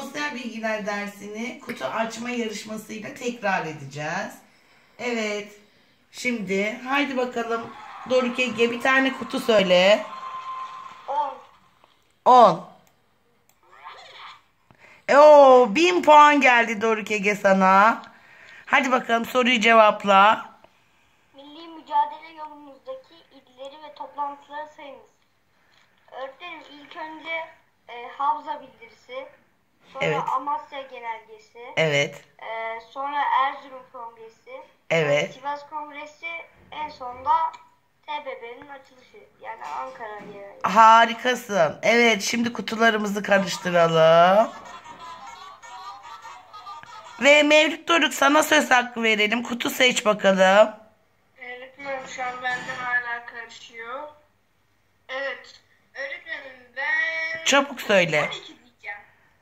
sosyal bilgiler dersini kutu açma yarışmasıyla tekrar edeceğiz. Evet. Şimdi haydi bakalım Doruk Ege bir tane kutu söyle. 10. 10. Oo, 1000 puan geldi Doruk Ege sana. Hadi bakalım soruyu cevapla. Milli mücadele yolumuzdaki illeri ve toplantıları sayınız. Öğretmenim ilk önce e, Havza bildirisi, sonra Evet. Amasya genelgesi, Evet. e, sonra Erzurum kongresi, Evet. Sivas kongresi, en sonunda TBB'nin açılışı yani Ankara genelgesi. Harikasın. Evet şimdi kutularımızı karıştıralım. Ve Mevlüt Doruk sana söz hakkı verelim. Kutu seç bakalım. Öğretmenim şu an benden hala karışıyor. Evet. Öğretmenim ben Çabuk söyle. 12